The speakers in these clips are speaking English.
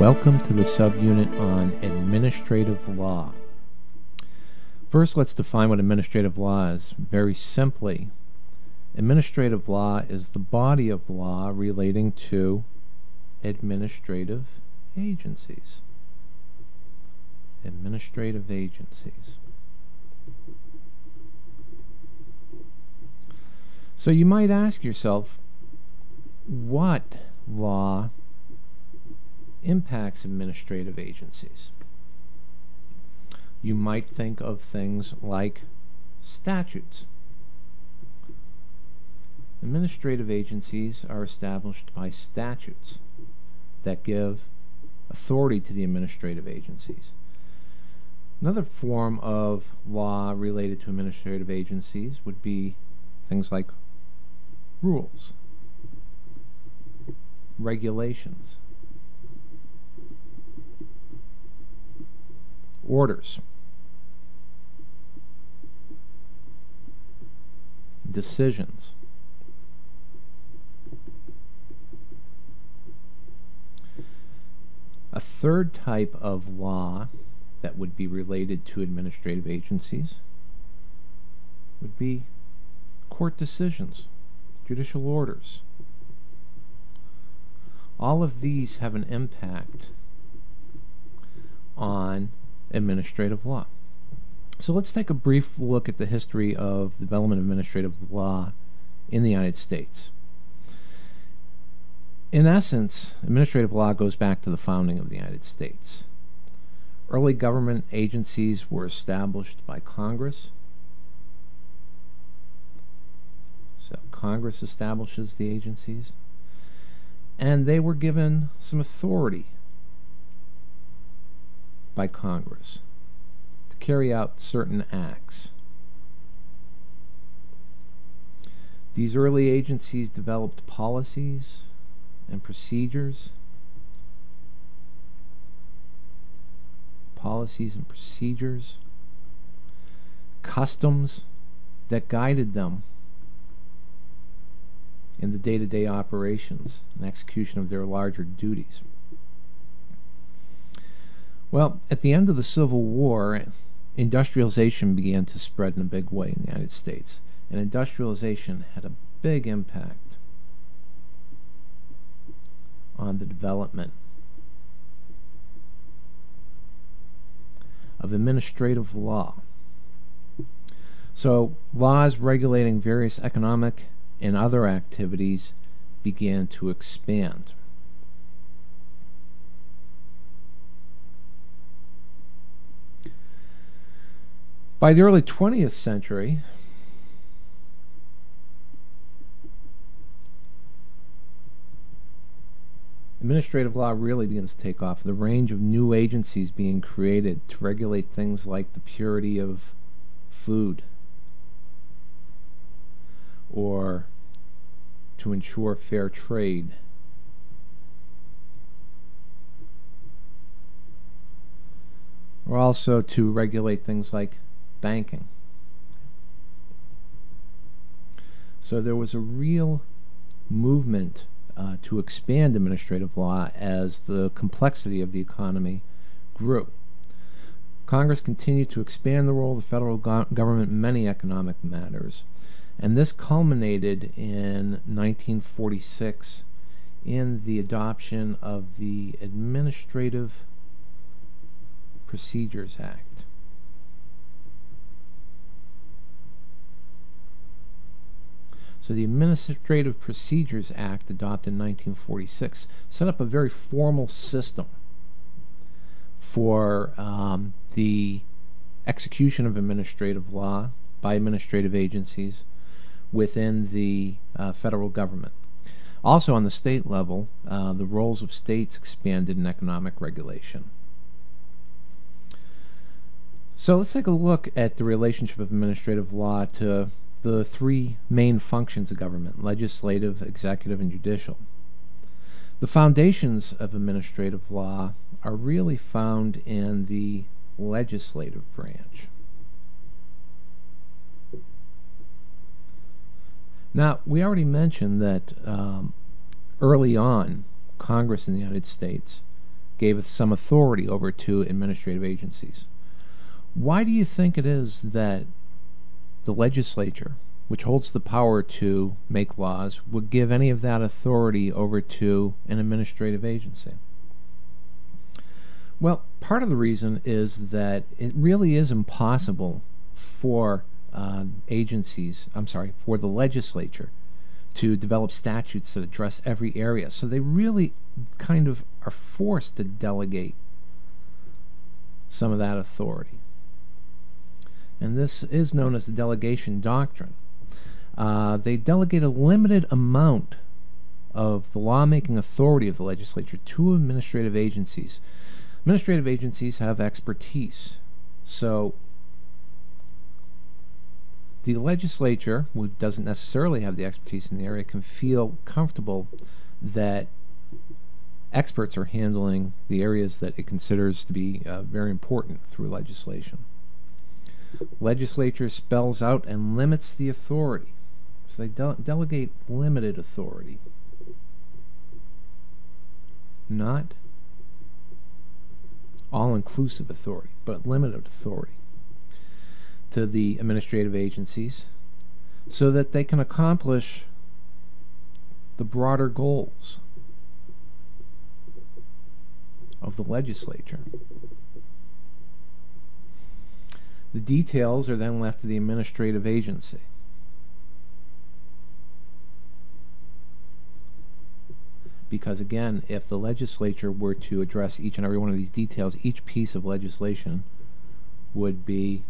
Welcome to the subunit on administrative law. First, let's define what administrative law is. Very simply, administrative law is the body of law relating to administrative agencies. Administrative agencies. So you might ask yourself, what law impacts administrative agencies? You might think of things like statutes. Administrative agencies are established by statutes that give authority to the administrative agencies. Another form of law related to administrative agencies would be things like rules, regulations, orders, decisions. A third type of law that would be related to administrative agencies would be court decisions, judicial orders. All of these have an impact on administrative law. So let's take a brief look at the history of development of administrative law in the United States. In essence, administrative law goes back to the founding of the United States. Early government agencies were established by Congress. So Congress establishes the agencies. And they were given some authority by Congress to carry out certain acts. These early agencies developed policies and procedures, policies and procedures, customs that guided them in the day to day operations and execution of their larger duties. Well, at the end of the Civil War, industrialization began to spread in a big way in the United States. And industrialization had a big impact on the development of administrative law. So, laws regulating various economic and other activities began to expand. By the early 20th century, administrative law really begins to take off. The range of new agencies being created to regulate things like the purity of food or to ensure fair trade. Or also to regulate things like banking. So there was a real movement uh, to expand administrative law as the complexity of the economy grew. Congress continued to expand the role of the federal go- government in many economic matters, and this culminated in 1946 in the adoption of the Administrative Procedures Act. So the Administrative Procedures Act, adopted in 1946, set up a very formal system for um, the execution of administrative law by administrative agencies within the uh, federal government. Also, on the state level, uh, the roles of states expanded in economic regulation. So let's take a look at the relationship of administrative law to the three main functions of government legislative, executive, and judicial. The foundations of administrative law are really found in the legislative branch. Now, we already mentioned that um, early on, Congress in the United States gave some authority over to administrative agencies. Why do you think it is that the legislature, which holds the power to make laws, would give any of that authority over to an administrative agency? Well, part of the reason is that it really is impossible for uh, agencies, I'm sorry, for the legislature to develop statutes that address every area. So they really kind of are forced to delegate some of that authority. And this is known as the delegation doctrine. Uh, they delegate a limited amount of the lawmaking authority of the legislature to administrative agencies. Administrative agencies have expertise. So the legislature, who doesn't necessarily have the expertise in the area, can feel comfortable that experts are handling the areas that it considers to be uh, very important through legislation. Legislature spells out and limits the authority. So they de- delegate limited authority, not all inclusive authority, but limited authority to the administrative agencies so that they can accomplish the broader goals of the legislature. The details are then left to the administrative agency. Because again, if the legislature were to address each and every one of these details, each piece of legislation would be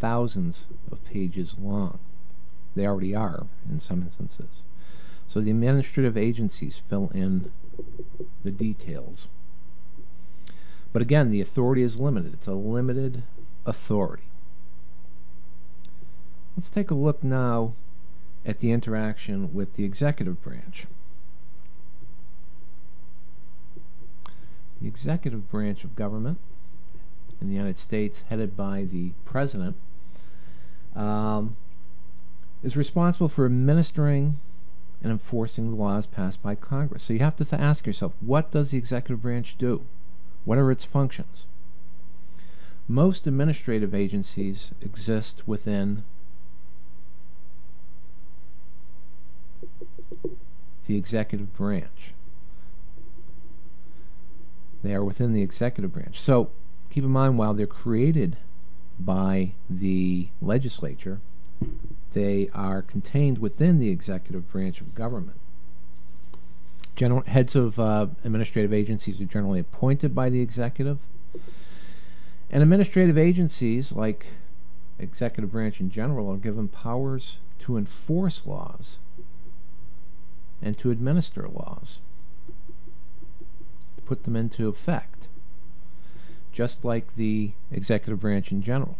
thousands of pages long. They already are in some instances. So the administrative agencies fill in the details. But again, the authority is limited. It's a limited authority. Let's take a look now at the interaction with the executive branch. The executive branch of government in the United States, headed by the President, um, is responsible for administering and enforcing the laws passed by Congress. So you have to ask yourself, what does the executive branch do? What are its functions? Most administrative agencies exist within the executive branch. They are within the executive branch. So keep in mind, while they're created by the legislature, they are contained within the executive branch of government. General heads of uh, administrative agencies are generally appointed by the executive, and administrative agencies, like executive branch in general, are given powers to enforce laws and to administer laws, to put them into effect just like the executive branch in general.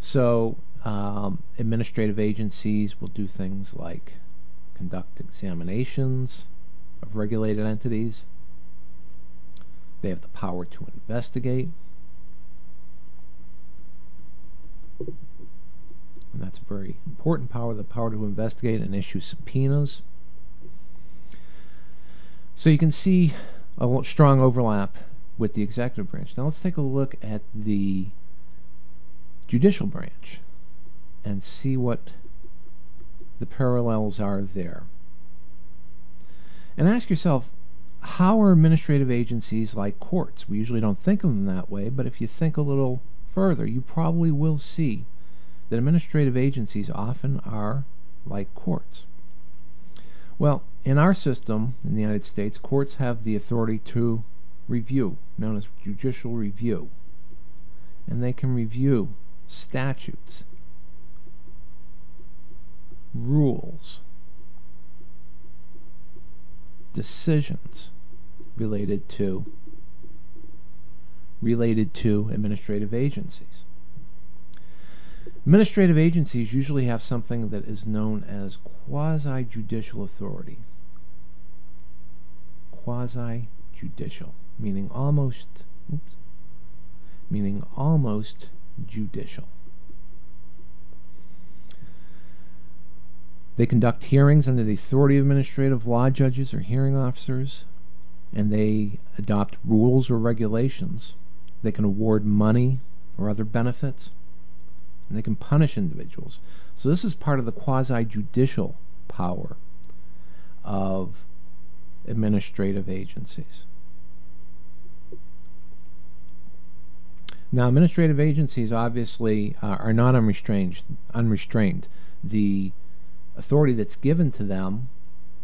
So, um, administrative agencies will do things like conduct examinations of regulated entities. They have the power to investigate. And that's a very important power the power to investigate and issue subpoenas. So you can see a strong overlap with the executive branch. Now let's take a look at the judicial branch and see what the parallels are there. And ask yourself, how are administrative agencies like courts? We usually don't think of them that way, but if you think a little further, you probably will see that administrative agencies often are like courts. Well, in our system in the United States, courts have the authority to review, known as judicial review. And they can review statutes, rules, decisions related to related to administrative agencies. Administrative agencies usually have something that is known as quasi judicial authority. Quasi judicial meaning almost oops, meaning almost judicial. They conduct hearings under the authority of administrative law judges or hearing officers and they adopt rules or regulations. They can award money or other benefits, and they can punish individuals. So this is part of the quasi judicial power of administrative agencies. Now, administrative agencies obviously uh, are not unrestrained. Unrestrained. The authority that's given to them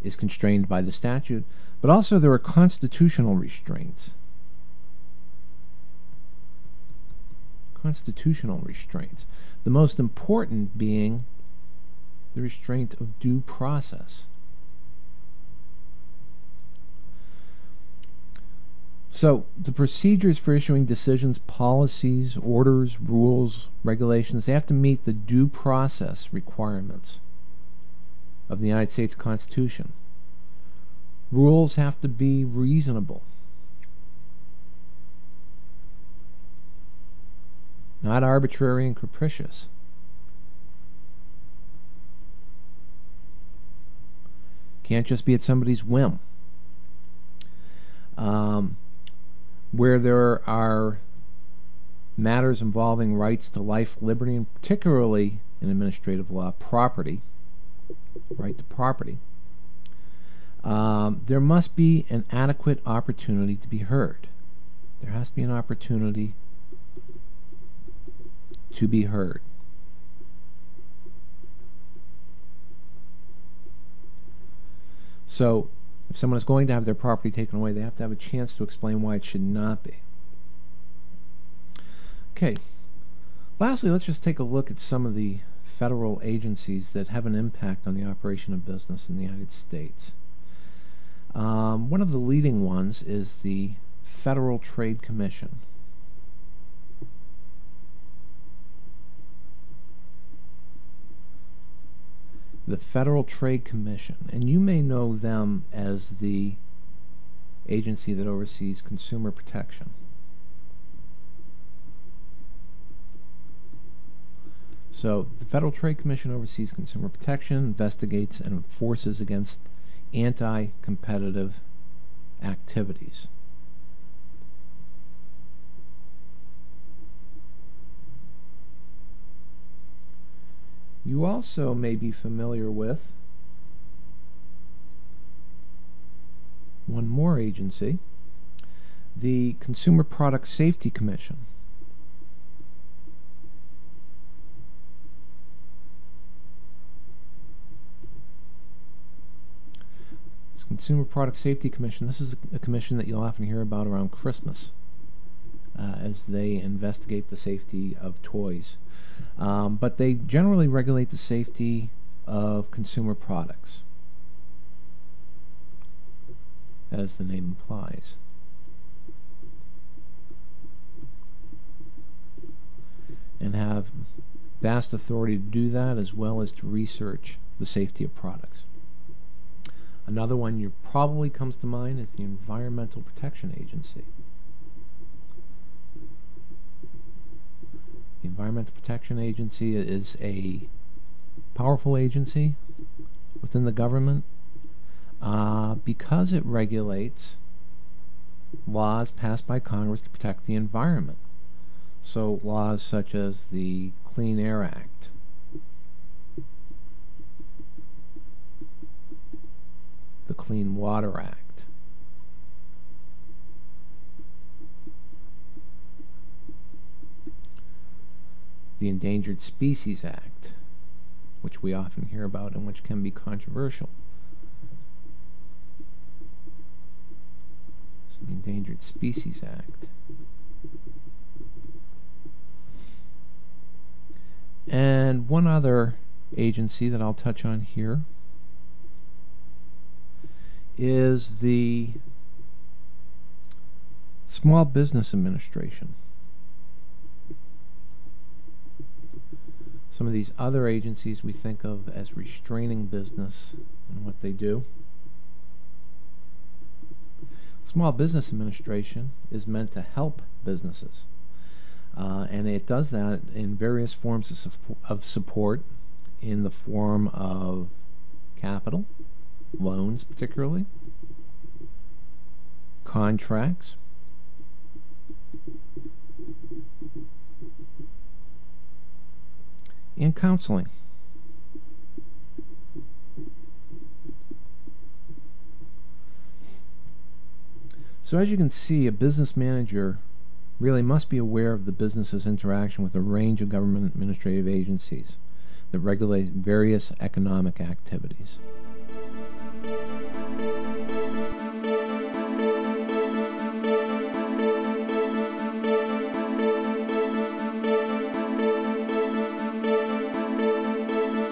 is constrained by the statute, but also there are constitutional restraints. Constitutional restraints. The most important being the restraint of due process. So, the procedures for issuing decisions, policies, orders, rules, regulations, they have to meet the due process requirements of the United States Constitution. Rules have to be reasonable, not arbitrary and capricious. Can't just be at somebody's whim. Um, where there are matters involving rights to life, liberty, and particularly in administrative law, property, right to property, um, there must be an adequate opportunity to be heard. There has to be an opportunity to be heard. So, if someone is going to have their property taken away, they have to have a chance to explain why it should not be. Okay. Lastly, let's just take a look at some of the federal agencies that have an impact on the operation of business in the United States. Um, one of the leading ones is the Federal Trade Commission. The Federal Trade Commission, and you may know them as the agency that oversees consumer protection. So, the Federal Trade Commission oversees consumer protection, investigates and enforces against anti competitive activities. You also may be familiar with one more agency, the Consumer Product Safety Commission. Consumer Product Safety Commission, this is a, commission that you'll often hear about around Christmas as they investigate the safety of toys. Um, but they generally regulate the safety of consumer products, as the name implies. And have vast authority to do that as well as to research the safety of products. Another one you probably comes to mind is the Environmental Protection Agency. The Environmental Protection Agency is a powerful agency within the government. Uh, because it regulates laws passed by Congress to protect the environment. So, laws such as the Clean Air Act, the Clean Water Act, the Endangered Species Act, which we often hear about and which can be controversial. So the Endangered Species Act. And one other agency that I'll touch on here is the Small Business Administration. Some of these other agencies we think of as restraining business and what they do. Small Business Administration is meant to help businesses. Uh, and it does that in various forms of, of support in the form of capital, loans particularly, contracts, and counseling. So as you can see, a business manager really must be aware of the business's interaction with a range of government administrative agencies that regulate various economic activities.